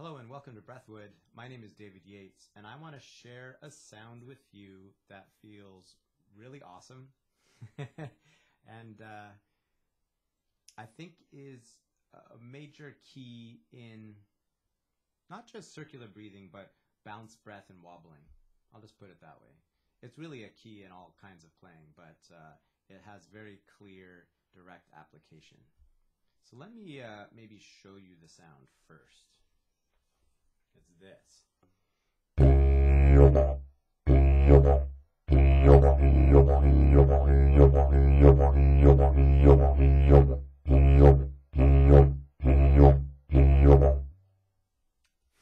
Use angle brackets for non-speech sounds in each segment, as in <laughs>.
Hello and welcome to Breathwood. My name is David Yates, and I want to share a sound with you that feels really awesome, <laughs> and uh, I think is a major key in not just circular breathing, but bounce breath and wobbling. I'll just put it that way. It's really a key in all kinds of playing, but uh, it has very clear, direct application. So let me uh, maybe show you the sound first. This.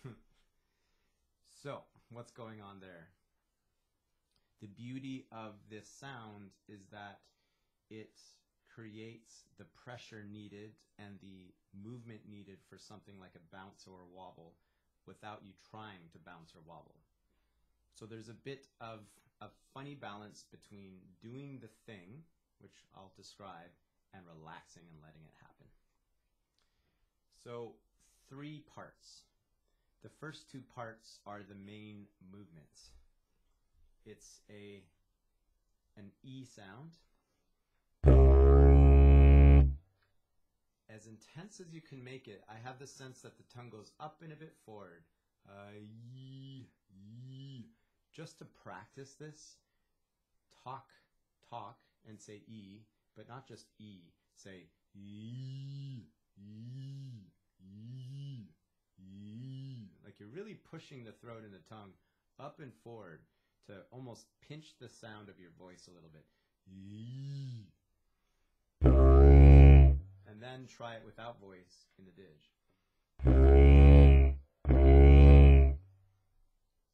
Hmm. so, what's going on there? The beauty of this sound is that it creates the pressure needed and the movement needed for something like a bounce or a wobble without you trying to bounce or wobble. So there's a bit of a funny balance between doing the thing, which I'll describe, and relaxing and letting it happen. So, three parts. The first two parts are the main movements. It's a an E sound. As intense as you can make it, I have the sense that the tongue goes up and a bit forward. Uh, yee, yee. Just to practice this, talk, talk, and say E, but not just E. Say E, E, E, E. Like you're really pushing the throat and the tongue up and forward to almost pinch the sound of your voice a little bit. And then try it without voice in the didge.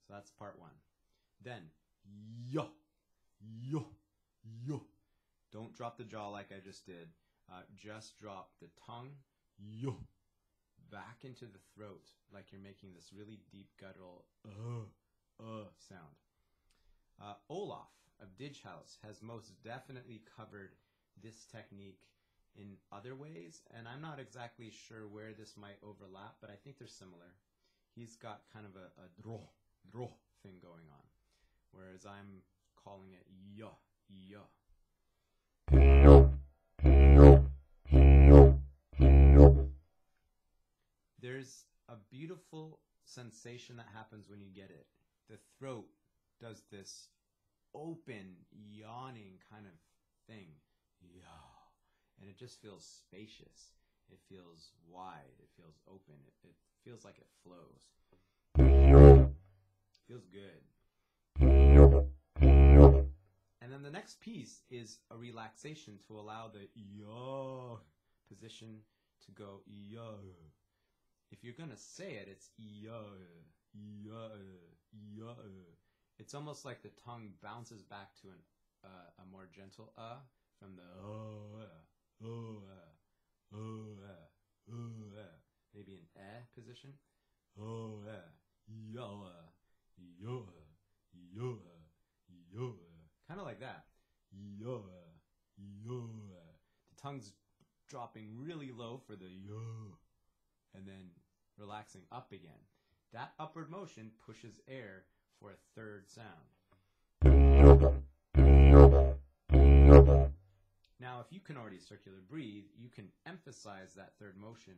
So that's part one. Then, yo, yo, yo. Don't drop the jaw like I just did. Uh, just drop the tongue, yo, back into the throat like you're making this really deep guttural uh, uh sound. Uh, Olaf of Didge House has most definitely covered this technique in other ways, and I'm not exactly sure where this might overlap, but I think they're similar. He's got kind of a, a dro, dro thing going on, whereas I'm calling it ya, ya. There's a beautiful sensation that happens when you get it. The throat does this open, yawning kind of thing. Yeah. And it just feels spacious. It feels wide. It feels open. It, it feels like it flows. feels good. And then the next piece is a relaxation to allow the ya position to go ya. If you're gonna say it, it's ya, ya, ya. It's almost like the tongue bounces back to an uh, a more gentle uh from the uh, oh, uh, oh, uh, oh, uh. maybe an eh position. Oh, uh, yo, uh, yo, uh, yo, uh, yo, uh. kind of like that. Yo, uh, yo. uh. The tongue's dropping really low for the yo, and then relaxing up again. That upward motion pushes air for a third sound. Can already circular breathe, you can emphasize that third motion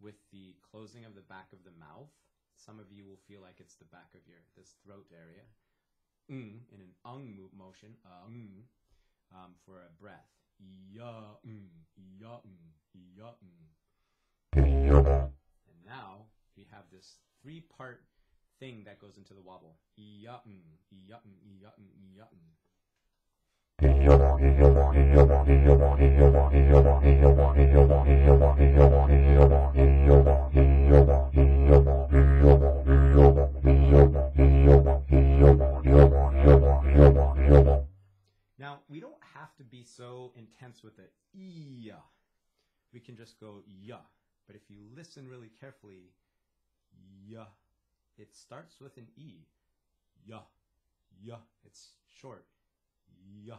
with the closing of the back of the mouth. Some of you will feel like it's the back of your this throat area. Mm, in an ung mo- motion, um, um, for a breath. Ya, mm, ya, mm, ya, mm. And now we have this three part thing that goes into the wobble. Now, we don't have to be so intense with the ya. We can just go ya. But if you listen really carefully, ya, it starts with an E. Ya. Ya. It's short. Ya.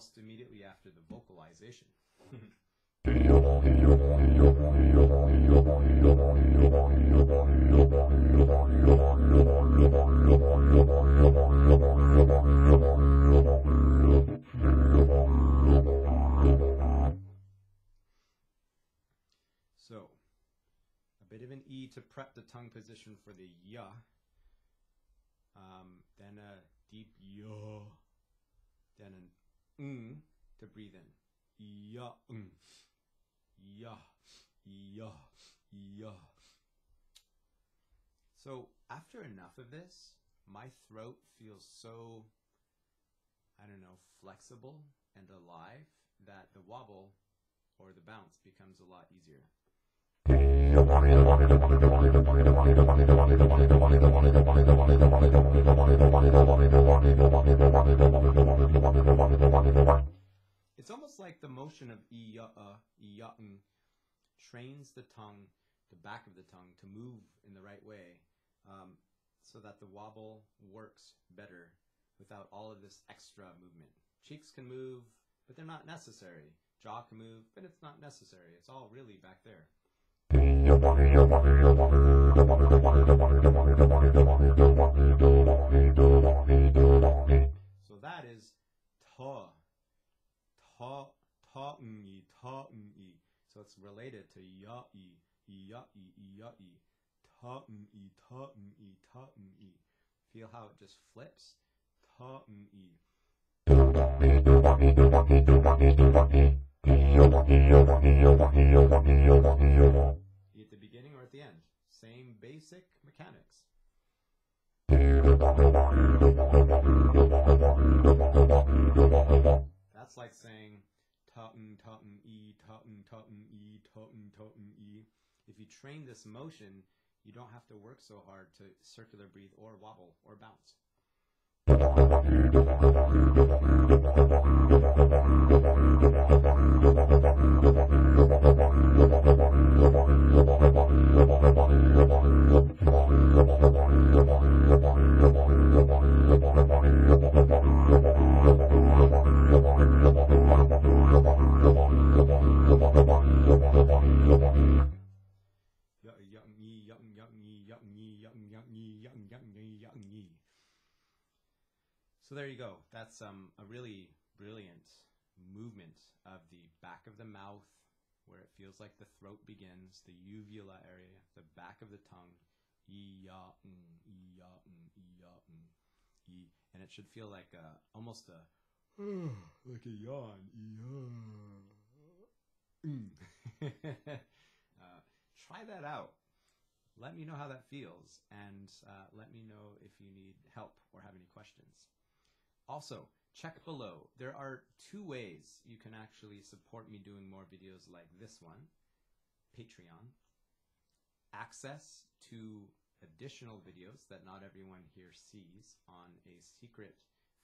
Almost immediately after the vocalization. So, a bit of an E to prep the tongue position for the ya. Um, then a deep ya. Then an ng to breathe in. Ya, ng. Mm. Ya, ya, ya. So, after enough of this, my throat feels so, I don't know, flexible and alive that the wobble or the bounce becomes a lot easier. <laughs> Almost like the motion of iya, uh, trains the tongue, the back of the tongue, to move in the right way, um, so that the wobble works better without all of this extra movement. Cheeks can move, but they're not necessary. Jaw can move, but it's not necessary. It's all really back there. So that is ta, ta, ta yi, ta yi. So it's related to ya yi, ya yi, ya yi, ta yi, ta yi, ta yi. Feel how it just flips. Ta yi. At the beginning or at the end. Same basic mechanics. <laughs> That's like saying ta-n, ta-n, e, ta-n, ta-n, e, ta-n, ta-n, e. If you train this motion, you don't have to work so hard to circular breathe or wobble or bounce. <laughs> That's um, a really brilliant movement of the back of the mouth, where it feels like the throat begins, the uvula area, the back of the tongue, and it should feel like a, almost a <sighs> like a yawn. <laughs> Uh, try that out. Let me know how that feels, and uh, let me know if you need help or have any questions. Also, check below. There are two ways you can actually support me doing more videos like this one Patreon, access to additional videos that not everyone here sees on a secret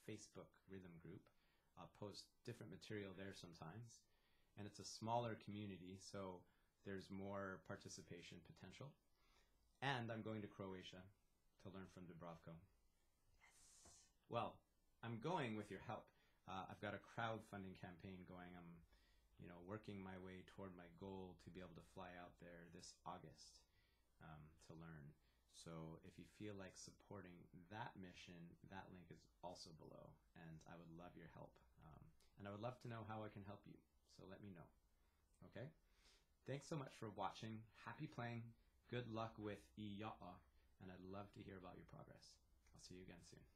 Facebook rhythm group. I'll post different material there sometimes. And it's a smaller community, so there's more participation potential. And I'm going to Croatia to learn from Dubravko. Well, I'm going with your help. Uh, I've got a crowdfunding campaign going. I'm, you know, working my way toward my goal to be able to fly out there this August um, to learn. So if you feel like supporting that mission, that link is also below, and I would love your help. Um, and I would love to know how I can help you. So let me know. Okay? Thanks so much for watching. Happy playing. Good luck with Iya'a, and I'd love to hear about your progress. I'll see you again soon.